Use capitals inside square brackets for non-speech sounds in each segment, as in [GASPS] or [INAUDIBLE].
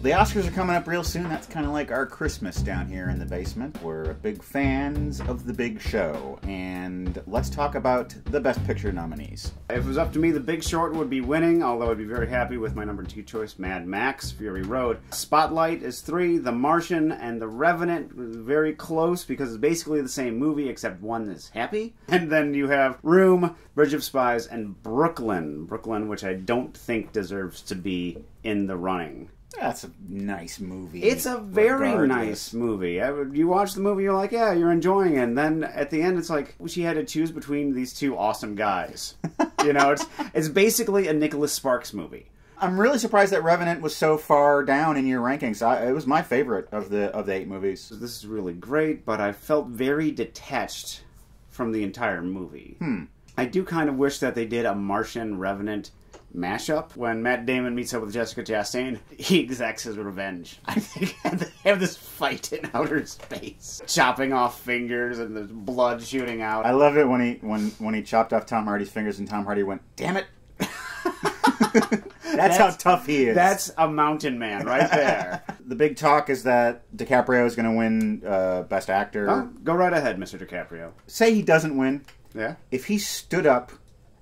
The Oscars are coming up real soon. That's kind of like our Christmas down here in the basement. We're big fans of the big show. And let's talk about the Best Picture nominees. If it was up to me, The Big Short would be winning, although I'd be very happy with my number two choice, Mad Max, Fury Road. Spotlight is three, The Martian and The Revenant, very close because it's basically the same movie except one is happy. [LAUGHS] And then you have Room, Bridge of Spies, and Brooklyn. Brooklyn, which I don't think deserves to be in the running. That's a nice movie. It's a very regardless. nice movie. You watch the movie, you're like, yeah, you're enjoying it. And then at the end, it's like she had to choose between these two awesome guys. [LAUGHS] you know, it's it's basically a Nicholas Sparks movie. I'm really surprised that Revenant was so far down in your rankings. I, it was my favorite of the of the eight movies. This is really great, but I felt very detached from the entire movie. Hmm. I do kind of wish that they did a Martian Revenant mashup. When Matt Damon meets up with Jessica Chastain, he exacts his revenge. [LAUGHS] I think they have this fight in outer space, chopping off fingers and there's blood shooting out. I love it when he when when he chopped off Tom Hardy's fingers and Tom Hardy went, "Damn it." [LAUGHS] That's, how tough he is. That's a mountain man right there. [LAUGHS] the big talk is that DiCaprio is going to win uh, Best Actor. Oh, go right ahead, Mr. DiCaprio. Say he doesn't win. Yeah. If he stood up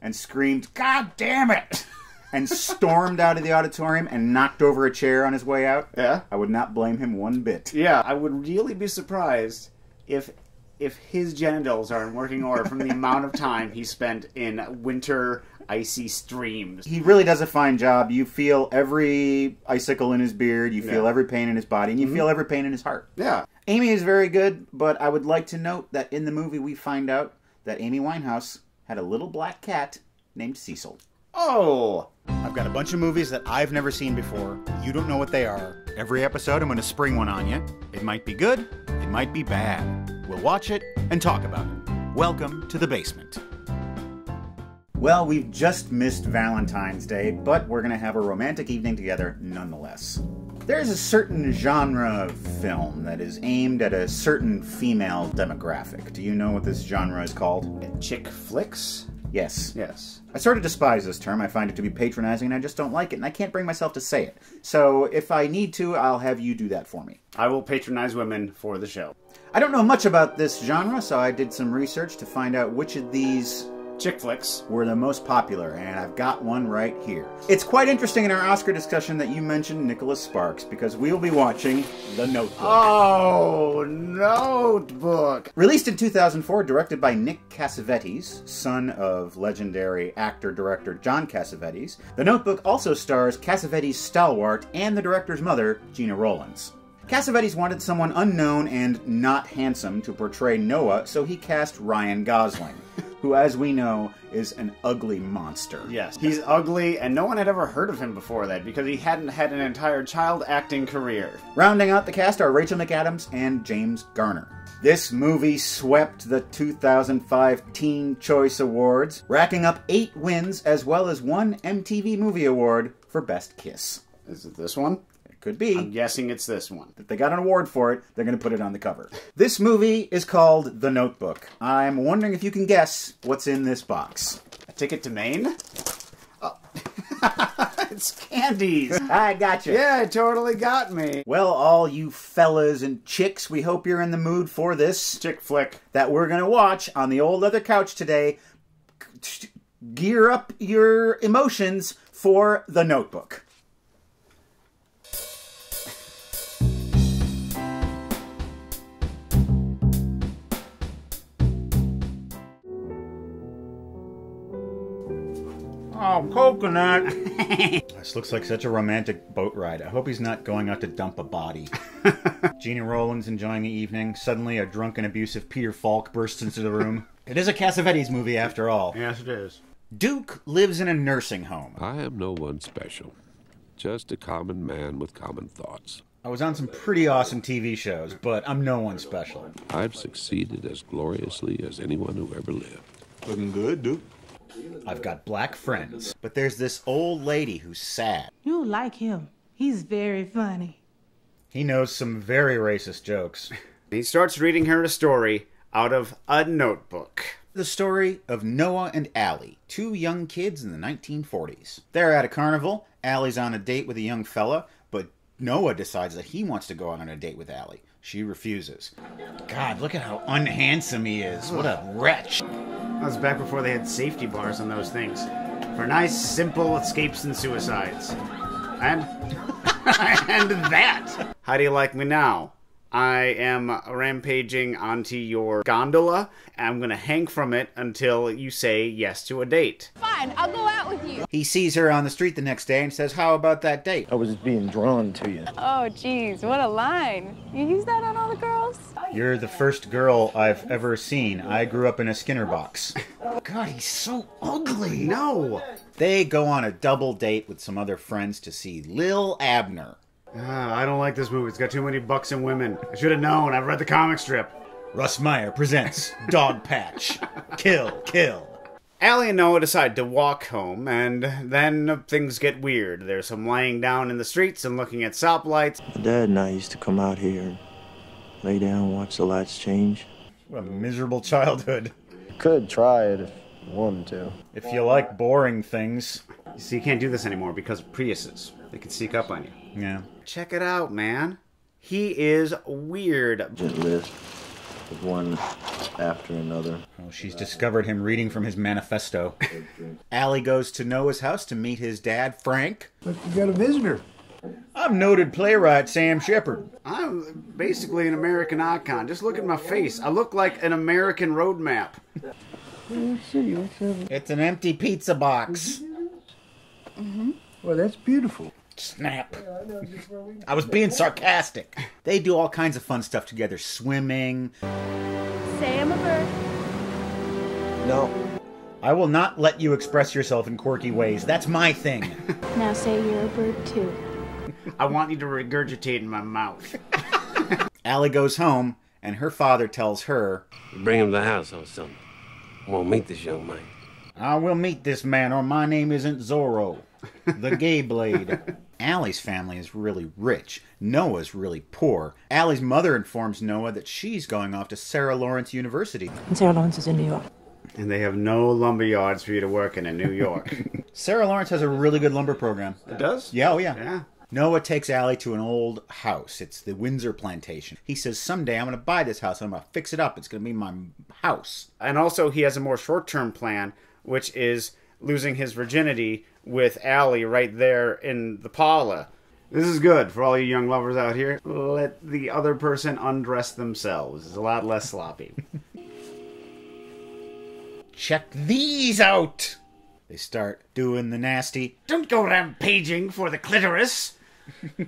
and screamed, "God damn it!" [LAUGHS] and stormed out of the auditorium and knocked over a chair on his way out, Yeah. I would not blame him one bit. Yeah, I would really be surprised if if his genitals are in working order from the amount of time he spent in winter icy streams. He really does a fine job. You feel every icicle in his beard, you feel Yeah. Mm-hmm. every pain in his body, and you feel every pain in his heart. Yeah. Amy is very good, but I would like to note that in the movie we find out that Amy Winehouse had a little black cat named Cecil. Oh, I've got a bunch of movies that I've never seen before. You don't know what they are. Every episode, I'm going to spring one on you. It might be good, it might be bad. We'll watch it and talk about it. Welcome to the basement. Well, we've just missed Valentine's Day, but we're going to have a romantic evening together nonetheless. There's a certain genre of film that is aimed at a certain female demographic. Do you know what this genre is called? chick flicks? Yes. Yes. I sort of despise this term. I find it to be patronizing and I just don't like it, and I can't bring myself to say it. So if I need to, I'll have you do that for me. I will patronize women for the show. I don't know much about this genre, so I did some research to find out which of these Chick flicks. were the most popular, and I've got one right here. It's quite interesting in our Oscar discussion that you mentioned Nicholas Sparks, because we'll be watching The Notebook. Oh, notebook. Released in 2004, directed by Nick Cassavetes, son of legendary actor director John Cassavetes, The Notebook also stars Cassavetes' stalwart and the director's mother, Gena Rowlands. Cassavetes wanted someone unknown and not handsome to portray Noah, so he cast Ryan Gosling, who, as we know, is an ugly monster. Yes. He's ugly, and no one had ever heard of him before that because he hadn't had an entire child acting career. Rounding out the cast are Rachel McAdams and James Garner. This movie swept the 2005 Teen Choice Awards, racking up eight wins as well as one MTV Movie Award for Best Kiss. Is it this one? Could be. I'm guessing it's this one. If they got an award for it, they're going to put it on the cover. This movie is called The Notebook. I'm wondering if you can guess what's in this box. A ticket to Maine? Oh. [LAUGHS] it's candies. [LAUGHS] I got you. Yeah, it totally got me. Well, all you fellas and chicks, we hope you're in the mood for this Chick flick. that we're going to watch on the old leather couch today. Gear up your emotions for The Notebook. Oh, coconut. [LAUGHS] this looks like such a romantic boat ride. I hope he's not going out to dump a body. [LAUGHS] Gena Rowlands enjoying the evening. Suddenly, a drunken, abusive Peter Falk bursts into the room. [LAUGHS] it is a Cassavetes movie, after all. Yes, it is. Duke lives in a nursing home. I am no one special, just a common man with common thoughts. I was on some pretty awesome TV shows, but I'm no one special. I've succeeded as gloriously as anyone who ever lived. Looking good, Duke. I've got black friends, but there's this old lady who's sad. You like him. He's very funny. He knows some very racist jokes. [LAUGHS] He starts reading her a story out of a notebook. The story of Noah and Allie, two young kids in the 1940s. They're at a carnival. Allie's on a date with a young fella, but Noah decides that he wants to go out on a date with Allie. She refuses. God, look at how unhandsome he is. What a wretch. That was back before they had safety bars on those things. For nice, simple escapes and suicides. And. [LAUGHS] and that! How do you like me now? I am rampaging onto your gondola. and I'm gonna hang from it until you say yes to a date. Fine, I'll go out with you. He sees her on the street the next day and says, How about that date? I was just being drawn to you. Oh, geez, what a line. You use that on all the girls? You're the first girl I've ever seen. I grew up in a Skinner box. God, he's so ugly. No! They go on a double date with some other friends to see Lil Abner. Ah, I don't like this movie. It's got too many bucks and women. I should have known. I've read the comic strip. Russ Meyer presents Dog Patch. Kill, kill. Allie and Noah decide to walk home, and then things get weird. There's some laying down in the streets and looking at stoplights. My dad and I used to come out here and lay down, watch the lights change. What a miserable childhood. Could try it if you wanted to. If you like boring things. You see, you can't do this anymore because of Priuses. They can sneak up on you. Yeah. Check it out, man. He is weird. Just list of one after another. Oh, she's discovered him reading from his manifesto. [LAUGHS] Allie goes to Noah's house to meet his dad, Frank. Look, you got a visitor. I'm noted playwright Sam Shepard. I'm basically an American icon. Just look at my face. I look like an American road map. Let's see. Let's. It's an empty pizza box. Mm-hmm. Well, that's beautiful. Snap. I was being sarcastic. They do all kinds of fun stuff together swimming. Say I'm a bird. No. I will not let you express yourself in quirky ways. That's my thing. [LAUGHS] Now say you're a bird too. I want you to regurgitate in my mouth. [LAUGHS] Allie goes home, and her father tells her, Bring him to the house or something. I want to meet this young man. I will meet this man, or my name isn't Zorro, the gay blade. Allie's family is really rich. Noah's really poor. Allie's mother informs Noah that she's going off to Sarah Lawrence University. And Sarah Lawrence is in New York. And they have no lumber yards for you to work in in New York. [LAUGHS] Sarah Lawrence has a really good lumber program. it does? Yeah, oh yeah. Yeah. Noah takes Allie to an old house. It's the Windsor plantation. He says, Someday I'm going to buy this house and I'm going to fix it up. It's going to be my house. And also, he has a more short term plan, which is losing his virginity with Allie right there in the parlor. This is good for all you young lovers out here. Let the other person undress themselves. It's a lot less sloppy. [LAUGHS] Check these out. They start doing the nasty. Don't go rampaging for the clitoris. [LAUGHS]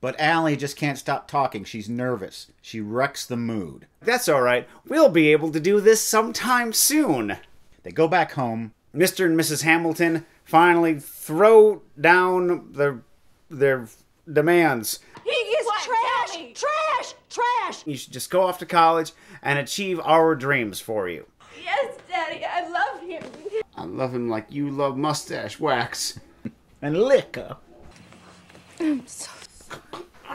But Allie just can't stop talking. She's nervous. She wrecks the mood. That's all right. We'll be able to do this sometime soon. They go back home. Mr. and Mrs. Hamilton finally throw down their their demands. He is trash! Trash! Trash! You should just go off to college and achieve our dreams for you. Yes, Daddy, I love him. I love him like you love mustache wax. [LAUGHS] And liquor. I'm so... [LAUGHS]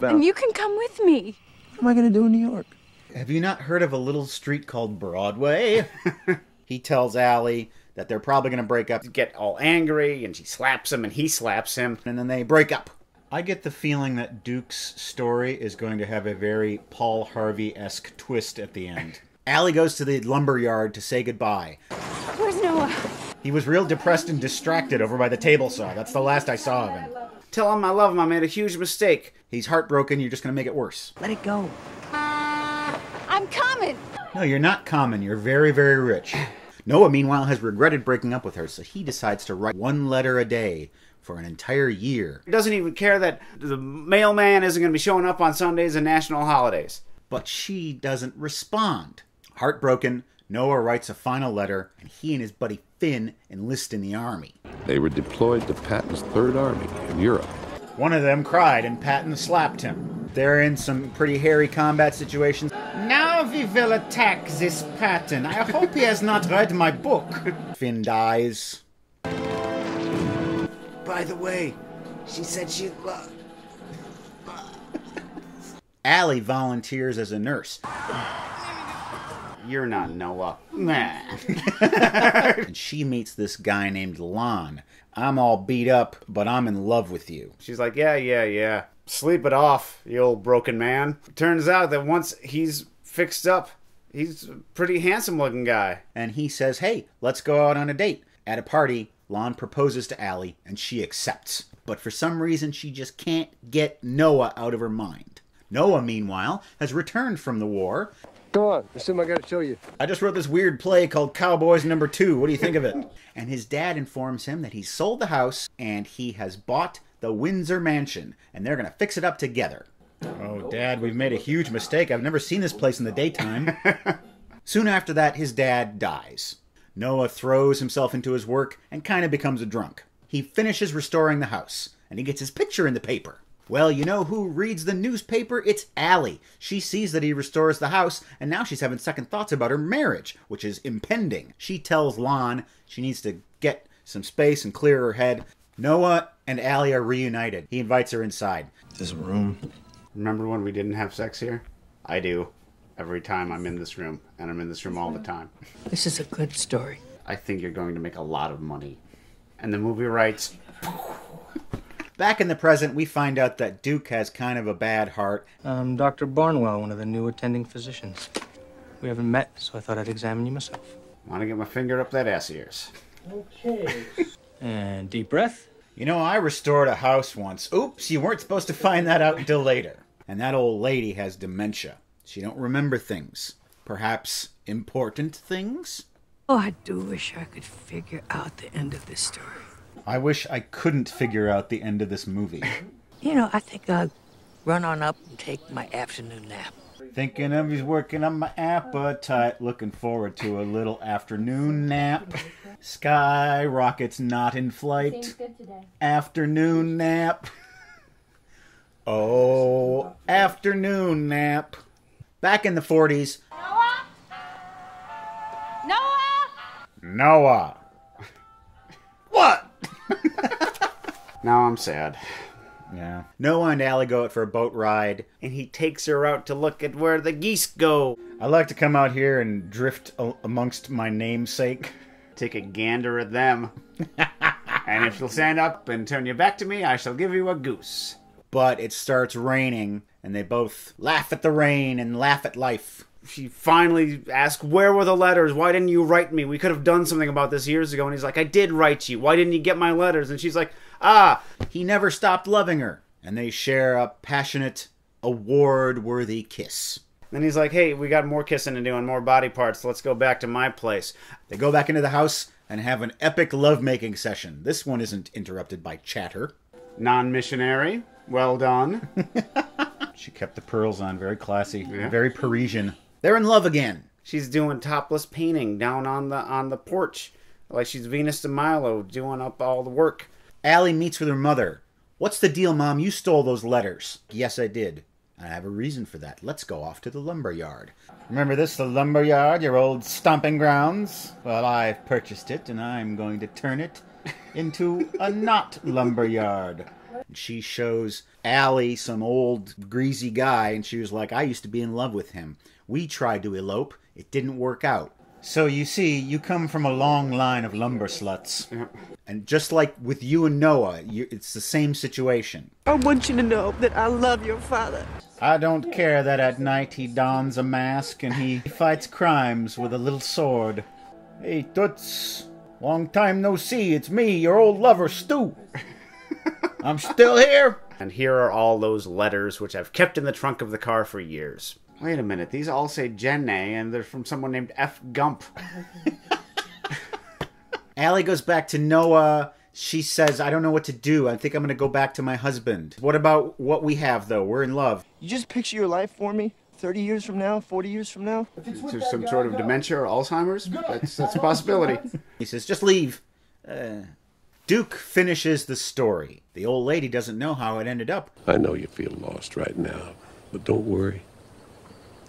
and you can come with me. What am I gonna do in New York? Have you not heard of a little street called Broadway? [LAUGHS] he tells Allie that they're probably going to break up, Get all angry and she slaps him and he slaps him. and then they break up. I get the feeling that Duke's story is going to have a very Paul Harvey esque twist at the end. [LAUGHS] Allie goes to the lumber yard to say goodbye. Where's Noah? He was real depressed and distracted over by the table saw. That's the last I saw of him. Tell him I love him. I made a huge mistake. He's heartbroken. You're just going to make it worse. Let it go. I'm coming. No, you're not common. You're very, very rich. Noah, meanwhile, has regretted breaking up with her, so he decides to write one letter a day for an entire year. He doesn't even care that the mailman isn't going to be showing up on Sundays and national holidays. But she doesn't respond. Heartbroken, Noah writes a final letter, and he and his buddy Finn enlist in the army. They were deployed to Patton's Third Army in Europe. One of them cried, and Patton slapped him. They're in some pretty hairy combat situations. Now we will attack this Patton. I hope he has not read my book. [LAUGHS] Finn dies. By the way, she said she loved. Allie volunteers as a nurse. [SIGHS] You're not Noah. Nah. [LAUGHS] And she meets this guy named Lon. I'm all beat up, but I'm in love with you. She's like, yeah, yeah, yeah. Sleep it off, you old broken man. Turns out that once he's fixed up, he's a pretty handsome looking guy. And he says, Hey, let's go out on a date. At a party, Lon proposes to Allie, and she accepts. But for some reason, she just can't get Noah out of her mind. Noah, meanwhile, has returned from the war. Come on, there's something I gotta show you. I just wrote this weird play called Cowboys Number Two. What do you think of it? [LAUGHS] and his dad informs him that he sold the house and he has bought the Windsor Mansion, and they're going to fix it up together. Oh, Dad, we've made a huge mistake. I've never seen this place in the daytime. [LAUGHS] Soon after that, his dad dies. Noah throws himself into his work and kind of becomes a drunk. He finishes restoring the house, and he gets his picture in the paper. Well, you know who reads the newspaper? It's Allie. She sees that he restores the house, and now she's having second thoughts about her marriage, which is impending. She tells Lon she needs to get some space and clear her head. Noah and Allie are reunited. He invites her inside. This room. Remember when we didn't have sex here? I do. Every time I'm in this room, and I'm in this room all the time. This is a good story. I think you're going to make a lot of money. And the movie writes, Back in the present, we find out that Duke has kind of a bad heart. I'm Dr. Barnwell, one of the new attending physicians. We haven't met, so I thought I'd examine you myself. want to get my finger up that ass of yours. And deep breath. You know, I restored a house once. Oops, you weren't supposed to find that out until later. And that old lady has dementia. She don't remember things. Perhaps important things? Oh, I do wish I could figure out the end of this story. I wish I couldn't figure out the end of this movie. You know, I think I'll run on up and take my afternoon nap. Thinking of he's working on my appetite. Looking forward to a little afternoon nap. Sky rockets not in flight. Afternoon nap. [LAUGHS] Oh, afternoon nap. Back in the 40s, Noah? Noah? Noah. [LAUGHS] What? [LAUGHS] Now I'm sad. Yeah. Noah and Allie go out for a boat ride. And he takes her out to look at where the geese go. I like to come out here and drift a- amongst my namesake. Take a gander at them. [LAUGHS] and if you'll stand up and turn your back to me, I shall give you a goose. But it starts raining, and they both laugh at the rain and laugh at life. She finally asks, Where were the letters? Why didn't you write me? We could have done something about this years ago. And he's like, I did write you. Why didn't you get my letters? And she's like, Ah, He never stopped loving her, and they share a passionate, award worthy kiss. Then he's like, hey, we got more kissing to do and more body parts. Let's go back to my place. They go back into the house and have an epic lovemaking session. This one isn't interrupted by chatter. Non missionary. Well done. [LAUGHS] She kept the pearls on, very classy, very Parisian. They're in love again. she's doing topless painting down on the on the porch. Like she's Venus de Milo doing up all the work. Allie meets with her mother. What's the deal, Mom? You stole those letters. Yes, I did. I have a reason for that. Let's go off to the lumber yard. Remember this, the lumber yard, your old stomping grounds? Well, I've purchased it, and I'm going to turn it into a not lumber yard. She shows Allie some old greasy guy, and she was like, I used to be in love with him. We tried to elope, it didn't work out. So you see, you come from a long line of lumber sluts. And just like with you and Noah, you, it's the same situation. I want you to know that I love your father. I don't care that at night he dons a mask and he fights crimes with a little sword. Hey, Toots. Long time no see. It's me, your old lover, Stu. [LAUGHS] I'm still here. And here are all those letters which I've kept in the trunk of the car for years. Wait a minute, these all say Jenny, and they're from someone named F. Gump. [LAUGHS] Allie goes back to Noah. She says, I don't know what to do. I think I'm going to go back to my husband. What about what we have, though? We're in love. You just picture your life for me? 30 years from now? 40 years from now? There's some sort of dementia or Alzheimer's? That's, that's a possibility. [LAUGHS] He says, just leave. Uh, Duke finishes the story. The old lady doesn't know how it ended up. I know you feel lost right now, but don't worry.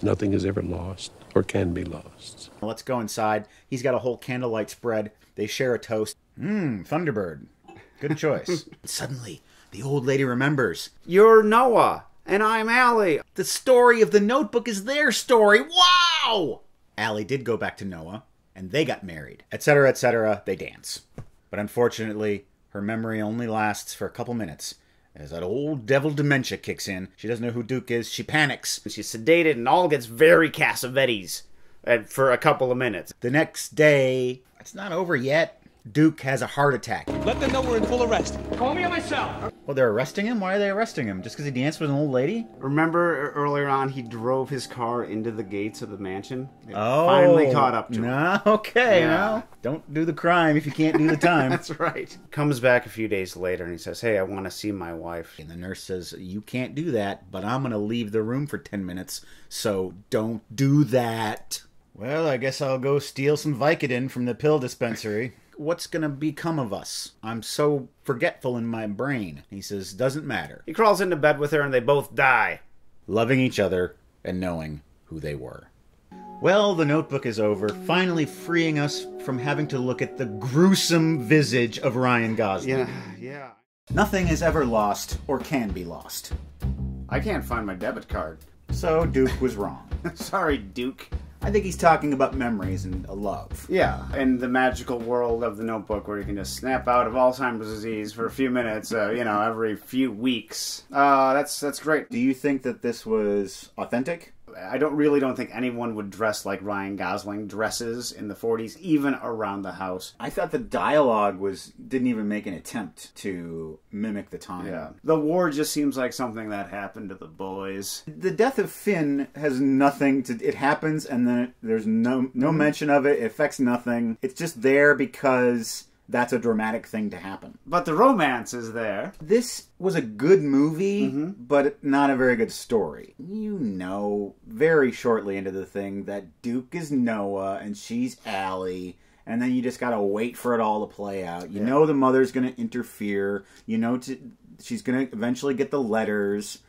Nothing is ever lost or can be lost. Let's go inside. He's got a whole candlelight spread. They share a toast. Mmm, Thunderbird. Good choice. [LAUGHS] Suddenly, the old lady remembers. You're Noah, and I'm Allie. The story of the notebook is their story. Wow! Allie did go back to Noah, and they got married, etc., etc. They dance. But unfortunately, her memory only lasts for a couple minutes. As that old devil dementia kicks in, she doesn't know who Duke is. She panics. She's sedated and all gets very Cassavetes for a couple of minutes. The next day, it's not over yet. Duke has a heart attack. Let them know we're in full arrest. Call me on my cell. Well, they're arresting him? Why are they arresting him? Just because he danced with an old lady? Remember earlier on, he drove his car into the gates of the mansion? It Oh. finally caught up to him. No, [LAUGHS] okay, Yeah. no. Don't do the crime if you can't do the time. [LAUGHS] That's right. Comes back a few days later and he says, Hey, I want to see my wife. And the nurse says, You can't do that, but I'm going to leave the room for 10 minutes, so don't do that. Well, I guess I'll go steal some Vicodin from the pill dispensary. What's going to become of us? I'm so forgetful in my brain. He says, Doesn't matter. He crawls into bed with her and they both die. Loving each other and knowing who they were. Well, the notebook is over, finally freeing us from having to look at the gruesome visage of Ryan Gosling. Yeah, yeah. Nothing is ever lost or can be lost. I can't find my debit card. So Duke was wrong. [LAUGHS] Sorry, Duke. I think he's talking about memories and a love. Yeah, and the magical world of the notebook where you can just snap out of Alzheimer's disease for a few minutes, uh, you know, every few weeks. Uh, that's that's great. Do you think that this was authentic? I don't really don't think anyone would dress like Ryan Gosling dresses in the 40s, even around the house. I thought the dialogue was didn't even make an attempt to mimic the time. Yeah. The war just seems like something that happened to the boys. The death of Finn has nothing to it happens and then there's no no mention of it, it affects nothing. It's just there because that's a dramatic thing to happen. But the romance is there. This was a good movie, mm-hmm. but not a very good story. You know, very shortly into the thing, that Duke is Noah and she's Allie, and then you just gotta wait for it all to play out. You know the mother's gonna interfere. You know to, she's gonna eventually get the letters.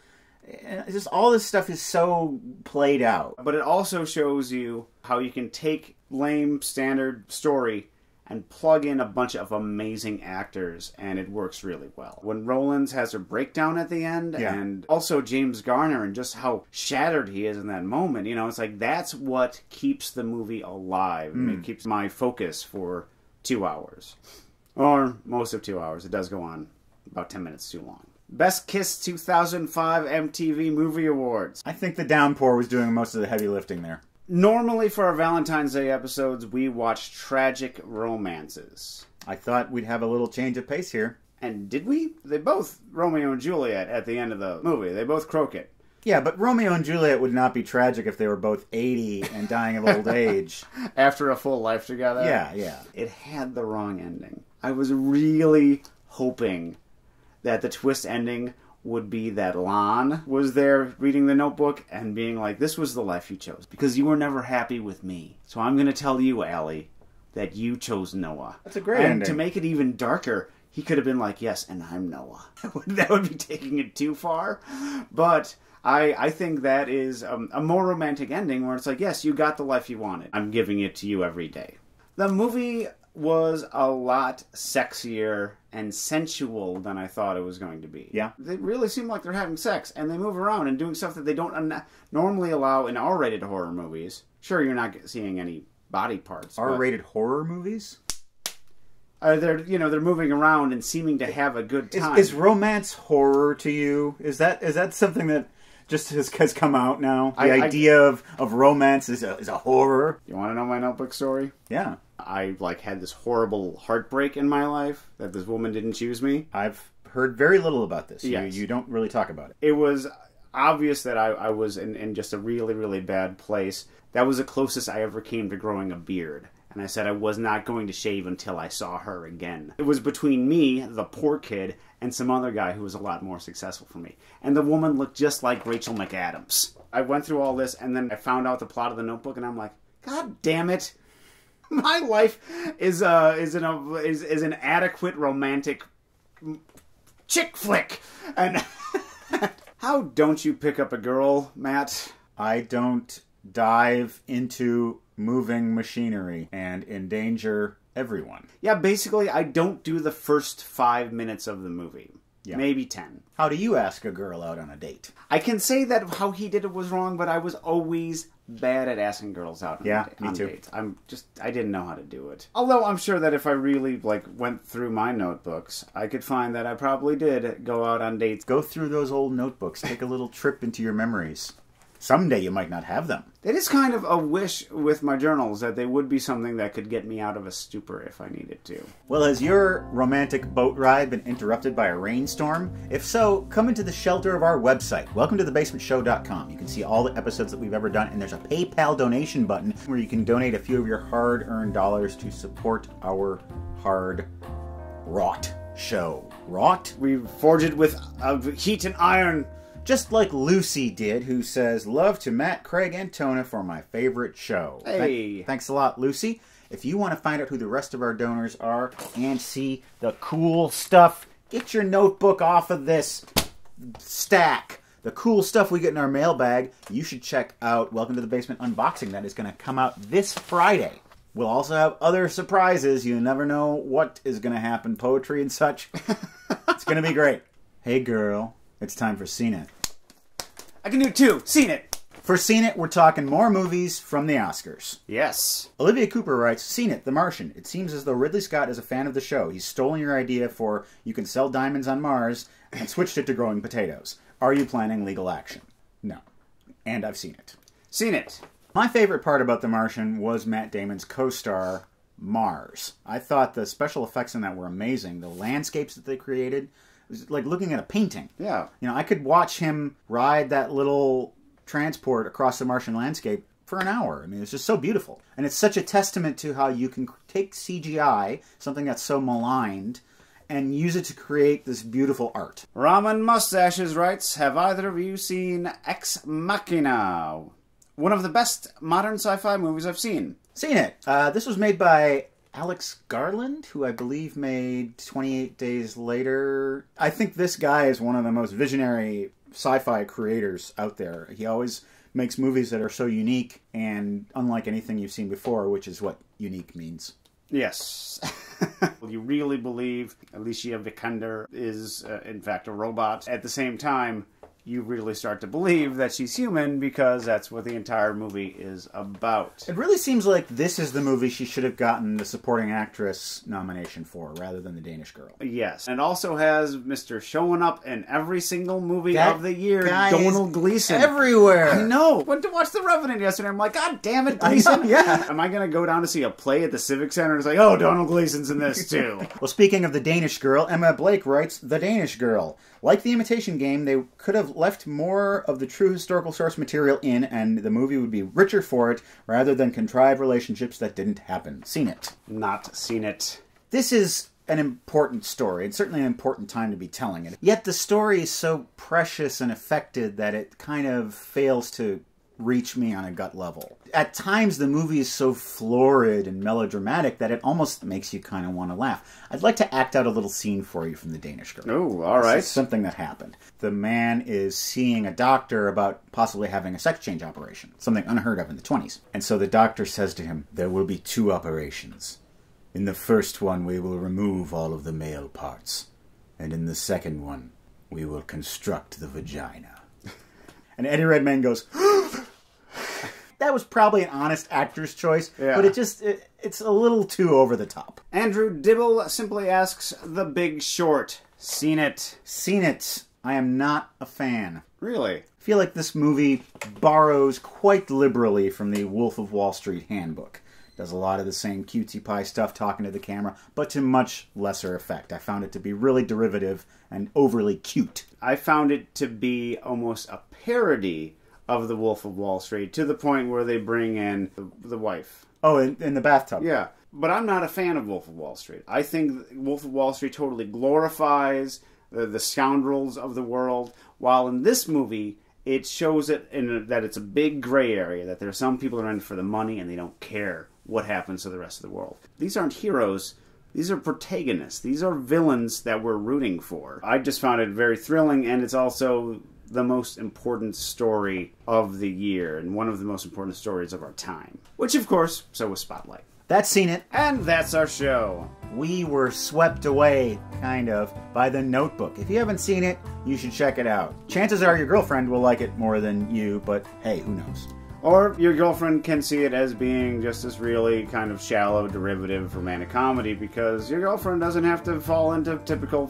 It's just all this stuff is so played out. But it also shows you how you can take lame standard story and plug in a bunch of amazing actors and it works really well. When Rowlands has her breakdown at the end Yeah. and also James Garner and just how shattered he is in that moment, you know, it's like that's what keeps the movie alive. and It mm. keeps my focus for 2 hours. Or most of 2 hours. It does go on about 10 minutes too long. Best Kiss 2005 MTV Movie Awards. I think the downpour was doing most of the heavy lifting there. Normally, for our Valentine's Day episodes, we watch tragic romances. I thought we'd have a little change of pace here. And did we? They both Romeo and Juliet at the end of the movie. They both croak it. Yeah, but Romeo and Juliet would not be tragic if they were both 80 and dying of old [LAUGHS] age. After a full life together. Yeah, yeah. It had the wrong ending. I was really hoping that the twist ending would be that Lon was there reading the notebook and being like, This was the life you chose because you were never happy with me. So I'm going to tell you, Allie, that you chose Noah. That's a great and ending. to make it even darker, he could have been like, Yes, and I'm Noah. [LAUGHS] that would be taking it too far. But. I, I think that is um, a more romantic ending where it's like, yes, you got the life you wanted. I'm giving it to you every day. The movie was a lot sexier and sensual than I thought it was going to be. Yeah. They really seem like they're having sex and they move around and doing stuff that they don't un- normally allow in R rated horror movies. Sure, you're not seeing any body parts. but- R-rated horror movies? Uh, they're you know they're moving around and seeming to have a good Is, time. is romance horror to you? Is that is that something that just has, has come out now? The I- I- idea of, of romance is a, is a horror? you want to know my notebook story? Yeah. I like had this horrible heartbreak in my life that this woman didn't choose me. I've heard very little about this. Yes. You, you don't really talk about it. It was obvious that I, I was in, in just a really, really bad place. That was the closest I ever came to growing a beard. And I said I was not going to shave until I saw her again. It was between me, the poor kid, and some other guy who was a lot more successful for me. And the woman looked just like Rachel McAdams. I went through all this, and then I found out the plot of the notebook, and I'm like, God damn it. [LAUGHS] My life is uh is an is, is an adequate romantic chick flick. And [LAUGHS] how don't you pick up a girl, Matt? I don't dive into moving machinery and endanger everyone. Yeah, basically, I don't do the first five minutes of the movie. Yeah. maybe 10. How do you ask a girl out on a date? I can say that how he did it was wrong, but I was always bad at asking girls out. On Yeah, me on too. Dates. I'm just I didn't know how to do it. Although I'm sure that if I really like went through my notebooks, I could find that I probably did go out on dates. Go through those old notebooks. Take a little trip into your memories. Someday you might not have them. It is kind of a wish with my journals that they would be something that could get me out of a stupor if I needed to. Well, has your romantic boat ride been interrupted by a rainstorm? If so, come into the shelter of our website, welcome to thebasementshow.com. You can see all the episodes that we've ever done, and there's a PayPal donation button where you can donate a few of your hard earned dollars to support our hard wrought show. Wrought? We forge it with uh, heat and iron. Just like Lucy did, who says, Love to Matt, Craig, and Tona for my favorite show. Hey. thanks a lot, Lucy. If you want to find out who the rest of our donors are and see the cool stuff, get your notebook off of this stack. The cool stuff we get in our mailbag, you should check out Welcome to the Basement Unboxing. That is going to come out this Friday. We'll also have other surprises. You never know what is going to happen, poetry and such. [LAUGHS] it's going to be great. Hey, girl, it's time for It. I can do two. Seen it. For Seen It, we're talking more movies from the Oscars. Yes. Olivia Cooper writes, Seen It, The Martian. It seems as though Ridley Scott is a fan of the show. He's stolen your idea for You Can Sell Diamonds on Mars and switched it to growing potatoes. Are you planning legal action? No. And I've seen it. Seen it. My favorite part about The Martian was Matt Damon's co star, Mars. I thought the special effects in that were amazing. The landscapes that they created was like looking at a painting. Yeah. You know, I could watch him ride that little transport across the Martian landscape for an hour. I mean, it's just so beautiful. And it's such a testament to how you can take CGI, something that's so maligned, and use it to create this beautiful art. Ramen Mustaches writes, Have either of you seen Ex Machina? One of the best modern sci fi movies I've seen. Seen it. Uh, this was made by Alex Garland, who I believe made 28 Days Later. I think this guy is one of the most visionary sci fi creators out there. He always makes movies that are so unique and unlike anything you've seen before, which is what unique means. Yes. [LAUGHS] you really believe Alicia Vikander is, uh, in fact, a robot. At the same time, you really start to believe that she's human because that's what the entire movie is about. It really seems like this is the movie she should have gotten the supporting actress nomination for rather than the Danish girl. Yes. And also has Mr. showing up in every single movie That of the year, Domhnall Gleeson. everywhere. I know. Went to watch The Revenant yesterday. I'm like, God damn it, I know, yeah. Am I going to go down to see a play at the Civic Center? And it's like, oh, Domhnall Gleeson's in this too. [LAUGHS] Well, speaking of the Danish girl, Emma Blake writes The Danish Girl. Like the imitation game, they could have left more of the true historical source material in, and the movie would be richer for it, rather than contrive relationships that didn't happen. Seen it. Not seen it. This is an important story. It's certainly an important time to be telling it. Yet the story is so precious and affected that it kind of fails to reach me on a gut level. At times, the movie is so florid and melodramatic that it almost makes you kind of want to laugh. I'd like to act out a little scene for you from The Danish Girl. Oh, all right. Something that happened. The man is seeing a doctor about possibly having a sex change operation, something unheard of in the 20s. And so the doctor says to him, There will be two operations. In the first one, we will remove all of the male parts. And in the second one, we will construct the vagina. [LAUGHS] and Eddie Redmayne goes, [GASPS] That was probably an honest actor's choice, Yeah. but it just, it, it's a little too over the top. Andrew Dibble simply asks, The Big Short. Seen it. Seen it. I am not a fan. Really? feel like this movie borrows quite liberally from the Wolf of Wall Street handbook. Does a lot of the same cutesy pie stuff talking to the camera, but to much lesser effect. I found it to be really derivative and overly cute. I found it to be almost a parody of The Wolf of Wall Street to the point where they bring in the, the wife. Oh, in, in the bathtub. Yeah. But I'm not a fan of Wolf of Wall Street. I think Wolf of Wall Street totally glorifies the, the scoundrels of the world, while in this movie, it shows it in a, that it's a big gray area, that there are some people who are in for the money and they don't care what happens to the rest of the world. These aren't heroes. These are protagonists. These are villains that we're rooting for. I just found it very thrilling, and it's also the most important story of the year and one of the most important stories of our time. Which, of course, so was Spotlight. That's seen it. And that's our show. We were swept away, kind of, by The Notebook. If you haven't seen it, you should check it out. Chances are your girlfriend will like it more than you, but hey, who knows? Or your girlfriend can see it as being just this really kind of shallow derivative romantic comedy because your girlfriend doesn't have to fall into typical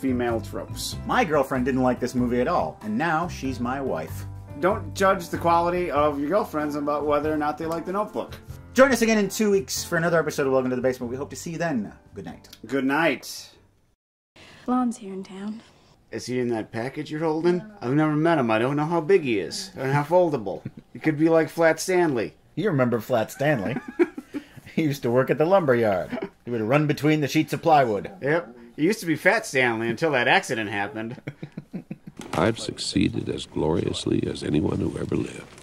female tropes. My girlfriend didn't like this movie at all, and now she's my wife. Don't judge the quality of your girlfriends about whether or not they like the notebook. Join us again in two weeks for another episode of Welcome to the Basement. We hope to see you then. Good night. Good night. Lon's here in town. Is he in that package you're holding? I've never met him. I don't know how big he is and how foldable. He could be like Flat Stanley. You remember Flat Stanley. [LAUGHS] he used to work at the lumber yard. He would run between the sheets of plywood. Yep. He used to be Fat Stanley until that accident happened. [LAUGHS] I've succeeded as gloriously as anyone who ever lived.